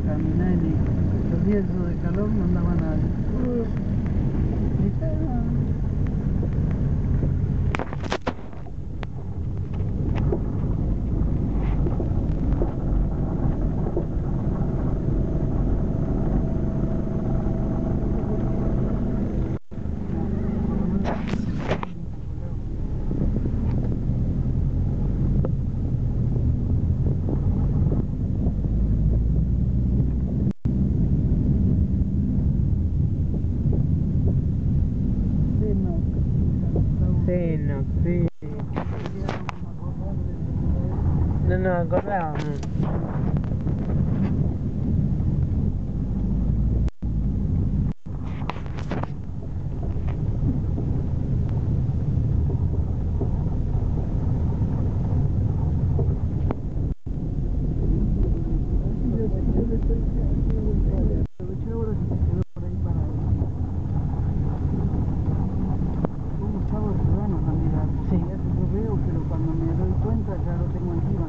caminar y los riesgos de calor no andaba nadie. No, sí. No nos acordábamos. Pero cuando me doy cuenta ya lo tengo encima.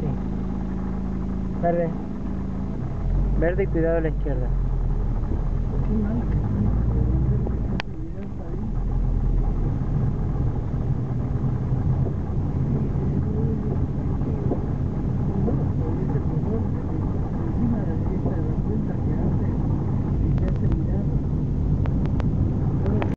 Sí. Verde. Verde y cuidado a la izquierda. Sí,